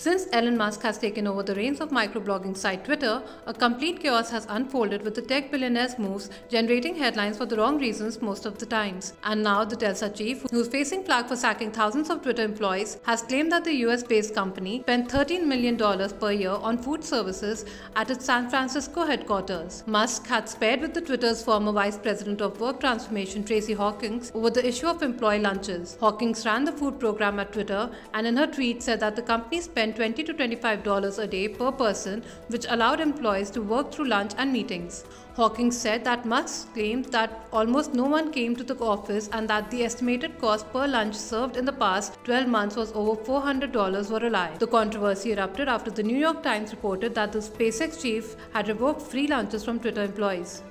Since Elon Musk has taken over the reins of microblogging site Twitter, a complete chaos has unfolded with the tech billionaire's moves generating headlines for the wrong reasons most of the times. And now the Tesla chief, who's facing flack for sacking thousands of Twitter employees, has claimed that the US-based company spent $13 million per year on food services at its San Francisco headquarters. Musk had spared with the Twitter's former vice president of work transformation Tracy Hawkins over the issue of employee lunches. Hawkins ran the food program at Twitter and in her tweet said that the company spent spend 20 to 25 dollars a day per person, which allowed employees to work through lunch and meetings. Hawkins said that Musk claimed that almost no one came to the office and that the estimated cost per lunch served in the past 12 months was over $400 were a lie. The controversy erupted after the New York Times reported that the SpaceX chief had revoked free lunches from Twitter employees.